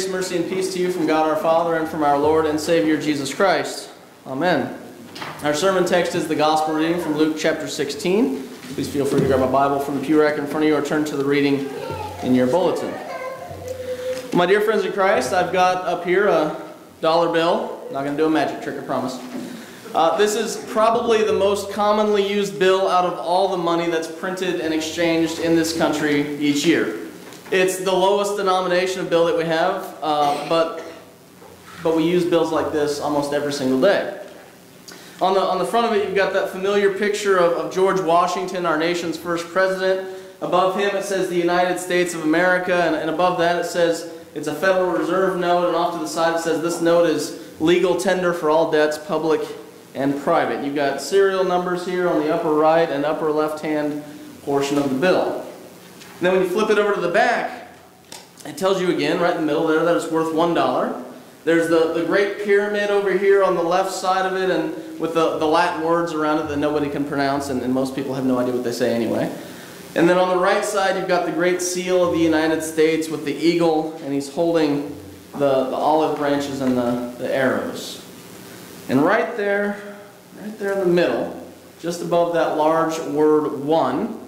Grace, mercy, and peace to you from God our Father and from our Lord and Savior Jesus Christ. Amen. Our sermon text is the Gospel reading from Luke chapter 16. Please feel free to grab a Bible from the pew rack in front of you or turn to the reading in your bulletin. My dear friends in Christ, I've got up here a dollar bill. Not going to do a magic trick, I promise. Uh, this is probably the most commonly used bill out of all the money that's printed and exchanged in this country each year. It's the lowest denomination of bill that we have, uh, but, but we use bills like this almost every single day. On the, on the front of it, you've got that familiar picture of, of George Washington, our nation's first president. Above him, it says the United States of America, and, and above that, it says it's a Federal Reserve note, and off to the side, it says this note is legal tender for all debts, public and private. You've got serial numbers here on the upper right and upper left hand portion of the bill. And then when you flip it over to the back, it tells you again, right in the middle there, that it's worth $1. There's the, the Great Pyramid over here on the left side of it, and with the, the Latin words around it that nobody can pronounce, and, and most people have no idea what they say anyway. And then on the right side, you've got the Great Seal of the United States with the eagle, and he's holding the, the olive branches and the, the arrows. And right there, right there in the middle, just above that large word one,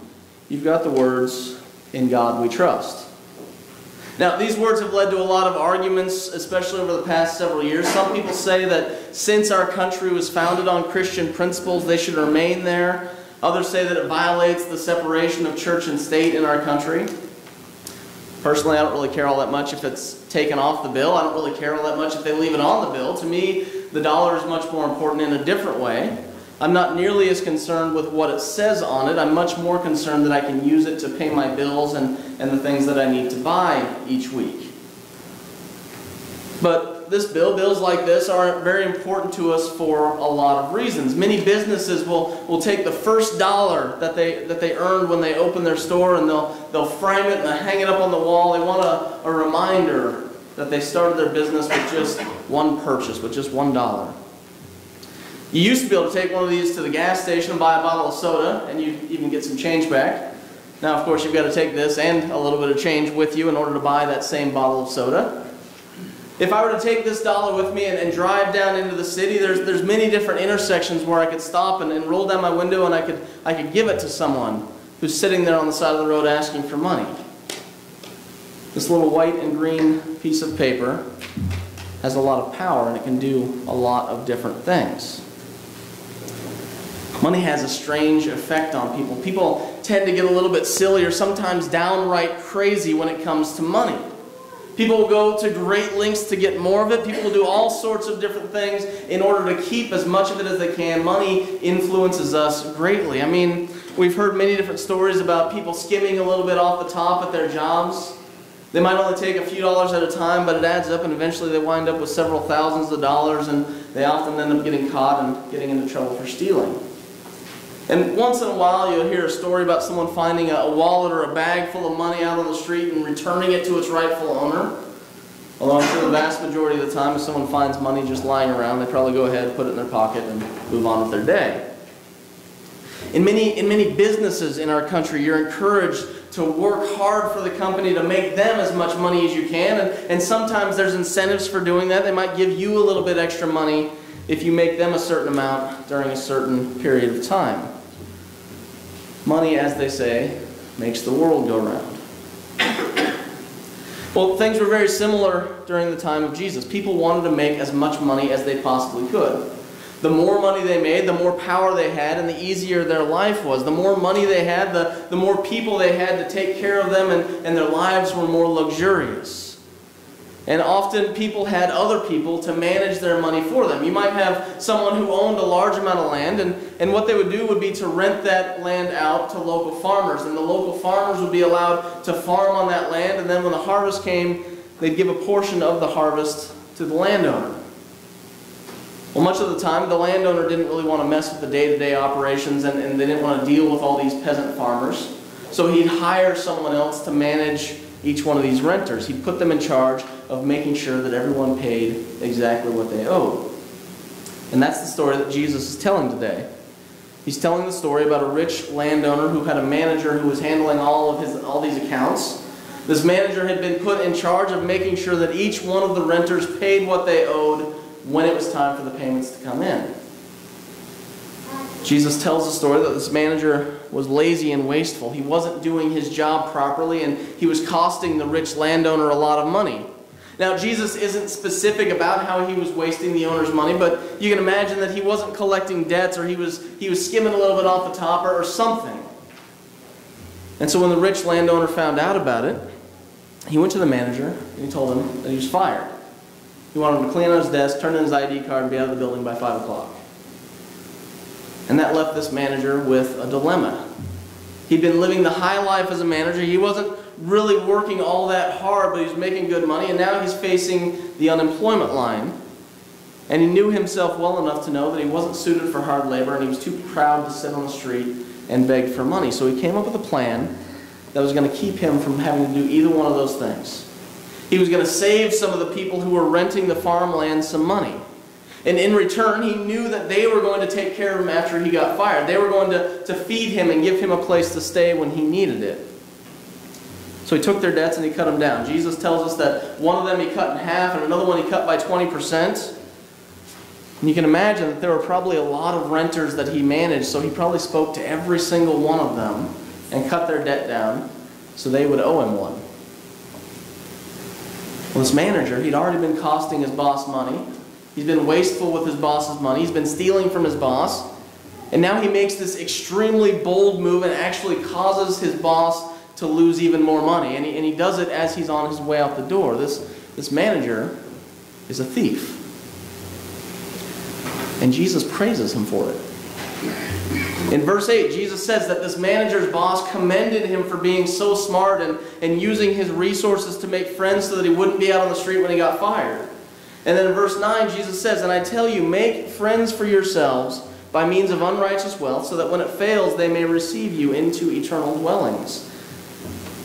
you've got the words in God we trust. Now, these words have led to a lot of arguments, especially over the past several years. Some people say that since our country was founded on Christian principles, they should remain there. Others say that it violates the separation of church and state in our country. Personally, I don't really care all that much if it's taken off the bill. I don't really care all that much if they leave it on the bill. To me, the dollar is much more important in a different way. I'm not nearly as concerned with what it says on it. I'm much more concerned that I can use it to pay my bills and, and the things that I need to buy each week. But this bill, bills like this, are very important to us for a lot of reasons. Many businesses will, will take the first dollar that they, that they earned when they open their store and they'll, they'll frame it and they'll hang it up on the wall. They want a, a reminder that they started their business with just one purchase, with just one dollar. You used to be able to take one of these to the gas station and buy a bottle of soda, and you'd even get some change back. Now, of course, you've got to take this and a little bit of change with you in order to buy that same bottle of soda. If I were to take this dollar with me and, and drive down into the city, there's, there's many different intersections where I could stop and, and roll down my window and I could, I could give it to someone who's sitting there on the side of the road asking for money. This little white and green piece of paper has a lot of power and it can do a lot of different things. Money has a strange effect on people. People tend to get a little bit silly or sometimes downright crazy when it comes to money. People will go to great lengths to get more of it. People will do all sorts of different things in order to keep as much of it as they can. Money influences us greatly. I mean, we've heard many different stories about people skimming a little bit off the top at their jobs. They might only take a few dollars at a time, but it adds up, and eventually they wind up with several thousands of dollars, and they often end up getting caught and getting into trouble for stealing. And once in a while, you'll hear a story about someone finding a, wallet or a bag full of money out on the street and returning it to its rightful owner. Although I'm sure the vast majority of the time, if someone finds money just lying around, they probably go ahead, put it in their pocket, and move on with their day. In many, in many businesses in our country, you're encouraged to work hard for the company to make them as much money as you can. And, and sometimes there's incentives for doing that. They might give you a little bit extra money if you make them a certain amount during a certain period of time. Money, as they say, makes the world go round. Well, things were very similar during the time of Jesus. People wanted to make as much money as they possibly could. The more money they made, the more power they had, and the easier their life was. The more money they had, the, the more people they had to take care of them, and, and their lives were more luxurious. And often people had other people to manage their money for them. You might have someone who owned a large amount of land, and, and what they would do would be to rent that land out to local farmers. And the local farmers would be allowed to farm on that land, and then when the harvest came, they'd give a portion of the harvest to the landowner. Well, much of the time, the landowner didn't really want to mess with the day-to-day operations, and, and they didn't want to deal with all these peasant farmers. So he'd hire someone else to manage each one of these renters. He'd put them in charge of making sure that everyone paid exactly what they owed. And that's the story that Jesus is telling today. He's telling the story about a rich landowner who had a manager who was handling all of his all these accounts. This manager had been put in charge of making sure that each one of the renters paid what they owed when it was time for the payments to come in. Jesus tells the story that this manager was lazy and wasteful. He wasn't doing his job properly and he was costing the rich landowner a lot of money. Now, Jesus isn't specific about how he was wasting the owner's money, but you can imagine that he wasn't collecting debts or he was, he was skimming a little bit off the top or, or something. And so when the rich landowner found out about it, he went to the manager and he told him that he was fired. He wanted him to clean out his desk, turn in his ID card, and be out of the building by 5 o'clock. And that left this manager with a dilemma. He'd been living the high life as a manager. He wasn't really working all that hard, but he's making good money. And now he's facing the unemployment line. And he knew himself well enough to know that he wasn't suited for hard labor and he was too proud to sit on the street and beg for money. So he came up with a plan that was going to keep him from having to do either one of those things. He was going to save some of the people who were renting the farmland some money. And in return, he knew that they were going to take care of him after he got fired. They were going to, to feed him and give him a place to stay when he needed it. So he took their debts and he cut them down. Jesus tells us that one of them he cut in half and another one he cut by 20%. And you can imagine that there were probably a lot of renters that he managed, so he probably spoke to every single one of them and cut their debt down so they would owe him one. Well, this manager, he'd already been costing his boss money. He's been wasteful with his boss's money. He's been stealing from his boss. And now he makes this extremely bold move and actually causes his boss to lose even more money. And he, and he does it as he's on his way out the door. This, this manager is a thief. And Jesus praises him for it. In verse 8, Jesus says that this manager's boss commended him for being so smart and, and using his resources to make friends so that he wouldn't be out on the street when he got fired. And then in verse 9, Jesus says, And I tell you, make friends for yourselves by means of unrighteous wealth, so that when it fails, they may receive you into eternal dwellings.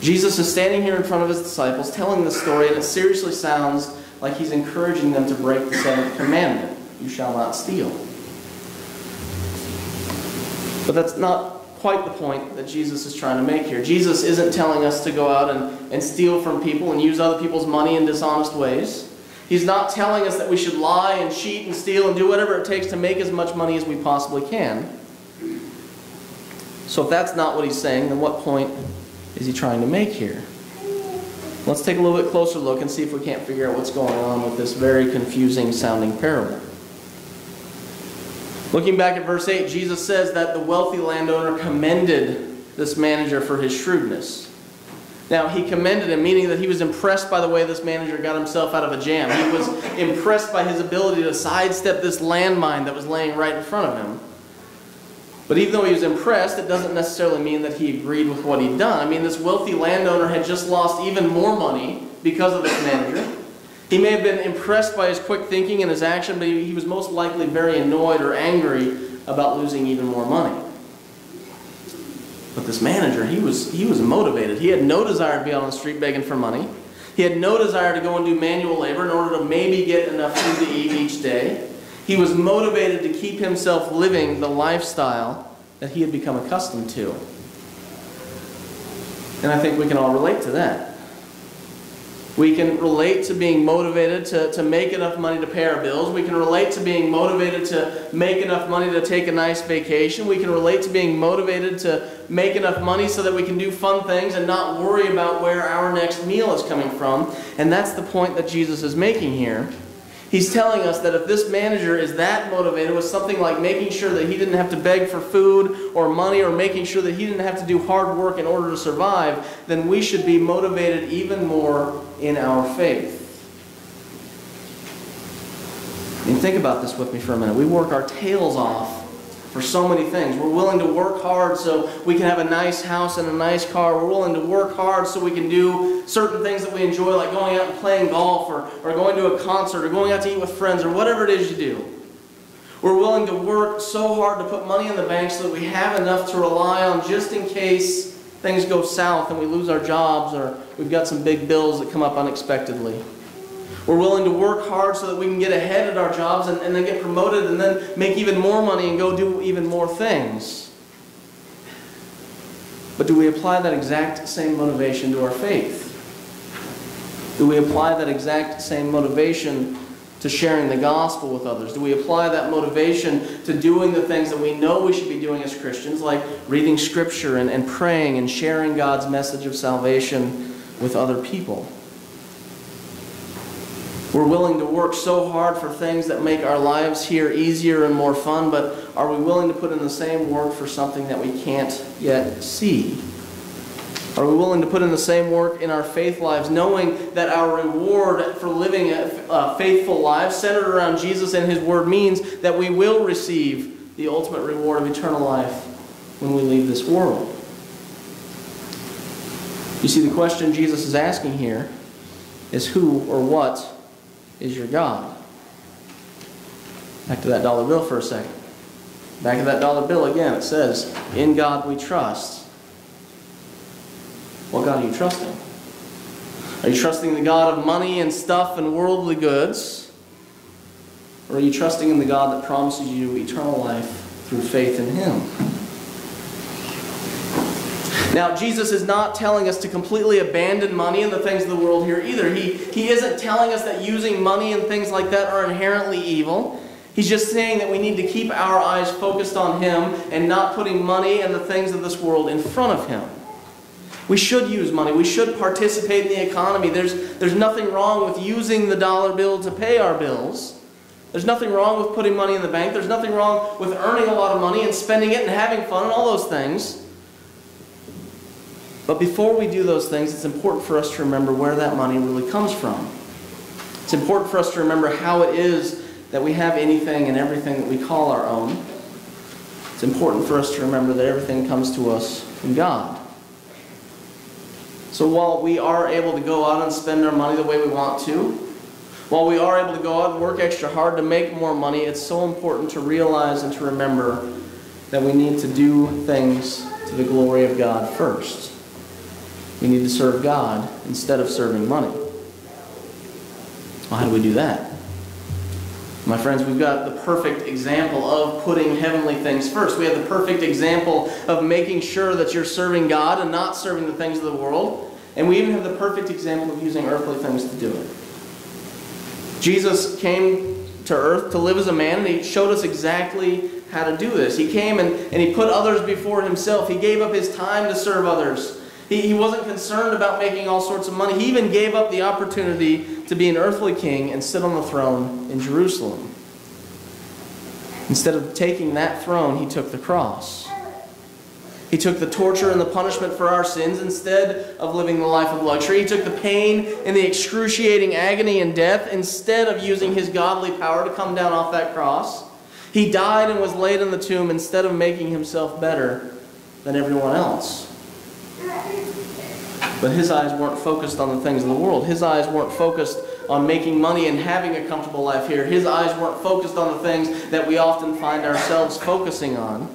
Jesus is standing here in front of his disciples telling this story, and it seriously sounds like he's encouraging them to break the seventh commandment you shall not steal. But that's not quite the point that Jesus is trying to make here. Jesus isn't telling us to go out and, and steal from people and use other people's money in dishonest ways. He's not telling us that we should lie and cheat and steal and do whatever it takes to make as much money as we possibly can. So if that's not what he's saying, then what point is he trying to make here? Let's take a little bit closer look and see if we can't figure out what's going on with this very confusing sounding parable. Looking back at verse 8, Jesus says that the wealthy landowner commended this manager for his shrewdness. Now, he commended him, meaning that he was impressed by the way this manager got himself out of a jam. He was impressed by his ability to sidestep this landmine that was laying right in front of him. But even though he was impressed, it doesn't necessarily mean that he agreed with what he'd done. I mean, this wealthy landowner had just lost even more money because of this manager. He may have been impressed by his quick thinking and his action, but he was most likely very annoyed or angry about losing even more money. But this manager, he was, he was motivated. He had no desire to be out on the street begging for money. He had no desire to go and do manual labor in order to maybe get enough food to eat each day. He was motivated to keep himself living the lifestyle that he had become accustomed to. And I think we can all relate to that. We can relate to being motivated to, to make enough money to pay our bills. We can relate to being motivated to make enough money to take a nice vacation. We can relate to being motivated to make enough money so that we can do fun things and not worry about where our next meal is coming from. And that's the point that Jesus is making here. He's telling us that if this manager is that motivated with something like making sure that he didn't have to beg for food or money or making sure that he didn't have to do hard work in order to survive, then we should be motivated even more in our faith. And think about this with me for a minute. We work our tails off for so many things. We're willing to work hard so we can have a nice house and a nice car. We're willing to work hard so we can do certain things that we enjoy, like going out and playing golf or, or going to a concert or going out to eat with friends or whatever it is you do. We're willing to work so hard to put money in the bank so that we have enough to rely on just in case things go south and we lose our jobs or we've got some big bills that come up unexpectedly. We're willing to work hard so that we can get ahead at our jobs and, and then get promoted and then make even more money and go do even more things. But do we apply that exact same motivation to our faith? Do we apply that exact same motivation to sharing the gospel with others? Do we apply that motivation to doing the things that we know we should be doing as Christians, like reading scripture and, and praying and sharing God's message of salvation with other people? We're willing to work so hard for things that make our lives here easier and more fun, but are we willing to put in the same work for something that we can't yet see? Are we willing to put in the same work in our faith lives, knowing that our reward for living a faithful life centered around Jesus and His Word means that we will receive the ultimate reward of eternal life when we leave this world? You see, the question Jesus is asking here is who or what is your God? Back to that dollar bill for a second. Back to that dollar bill again. It says, In God we trust. What God are you trusting? Are you trusting the God of money and stuff and worldly goods? Or are you trusting in the God that promises you eternal life through faith in Him? Now, Jesus is not telling us to completely abandon money and the things of the world here either. He, he isn't telling us that using money and things like that are inherently evil. He's just saying that we need to keep our eyes focused on Him and not putting money and the things of this world in front of Him. We should use money. We should participate in the economy. There's, there's nothing wrong with using the dollar bill to pay our bills. There's nothing wrong with putting money in the bank. There's nothing wrong with earning a lot of money and spending it and having fun and all those things. But before we do those things, it's important for us to remember where that money really comes from. It's important for us to remember how it is that we have anything and everything that we call our own. It's important for us to remember that everything comes to us from God. So while we are able to go out and spend our money the way we want to, while we are able to go out and work extra hard to make more money, it's so important to realize and to remember that we need to do things to the glory of God first. We need to serve God instead of serving money. Well, how do we do that? My friends, we've got the perfect example of putting heavenly things first. We have the perfect example of making sure that you're serving God and not serving the things of the world. And we even have the perfect example of using earthly things to do it. Jesus came to earth to live as a man, and he showed us exactly how to do this. He came and, and he put others before himself. He gave up his time to serve others. He, he wasn't concerned about making all sorts of money. He even gave up the opportunity to be an earthly king and sit on the throne in Jerusalem. Instead of taking that throne, he took the cross. He took the torture and the punishment for our sins instead of living the life of luxury. He took the pain and the excruciating agony and death instead of using his godly power to come down off that cross. He died and was laid in the tomb instead of making himself better than everyone else. But his eyes weren't focused on the things of the world. His eyes weren't focused on making money and having a comfortable life here. His eyes weren't focused on the things that we often find ourselves focusing on.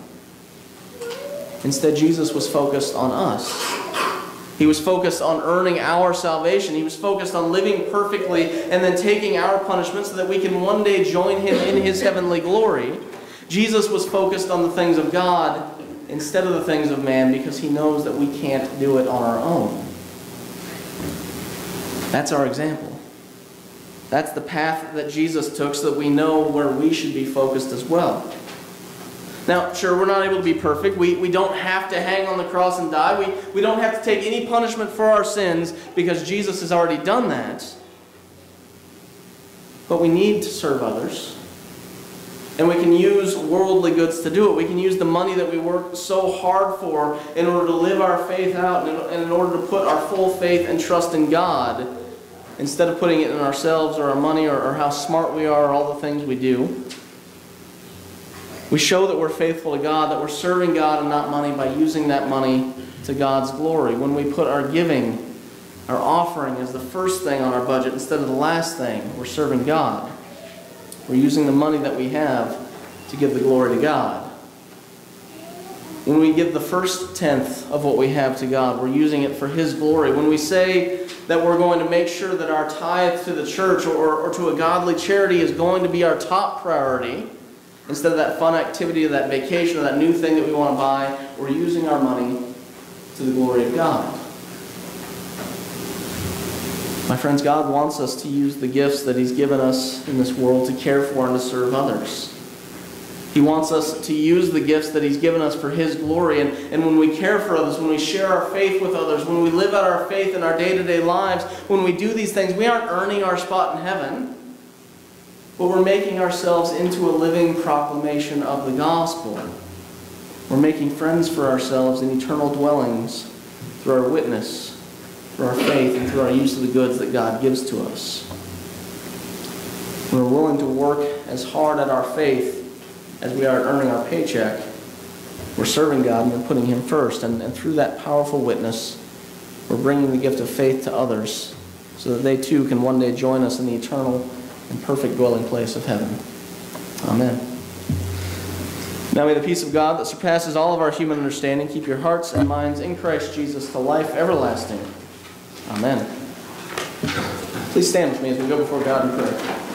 Instead, Jesus was focused on us. He was focused on earning our salvation. He was focused on living perfectly and then taking our punishment so that we can one day join him in his heavenly glory. Jesus was focused on the things of God instead of the things of man because he knows that we can't do it on our own. That's our example. That's the path that Jesus took so that we know where we should be focused as well. Now, sure, we're not able to be perfect. We, we don't have to hang on the cross and die. We, we don't have to take any punishment for our sins because Jesus has already done that. But we need to serve others. And we can use worldly goods to do it. We can use the money that we work so hard for in order to live our faith out and in order to put our full faith and trust in God instead of putting it in ourselves or our money or, or how smart we are or all the things we do. We show that we're faithful to God, that we're serving God and not money by using that money to God's glory. When we put our giving, our offering as the first thing on our budget instead of the last thing, we're serving God. We're using the money that we have to give the glory to God. When we give the first tenth of what we have to God, we're using it for His glory. When we say that we're going to make sure that our tithe to the church or, or to a godly charity is going to be our top priority, instead of that fun activity or that vacation or that new thing that we want to buy, we're using our money to the glory of God. My friends, God wants us to use the gifts that He's given us in this world to care for and to serve others. He wants us to use the gifts that He's given us for His glory. And, and when we care for others, when we share our faith with others, when we live out our faith in our day to day lives, when we do these things, we aren't earning our spot in heaven, but we're making ourselves into a living proclamation of the gospel. We're making friends for ourselves in eternal dwellings through our witness, through our faith, and through our use of the goods that God gives to us. We're willing to work as hard at our faith as we are earning our paycheck, we're serving God and we're putting Him first. And, and through that powerful witness, we're bringing the gift of faith to others so that they too can one day join us in the eternal and perfect dwelling place of heaven. Amen. Now may the peace of God that surpasses all of our human understanding keep your hearts and minds in Christ Jesus to life everlasting. Amen. Please stand with me as we go before God in prayer.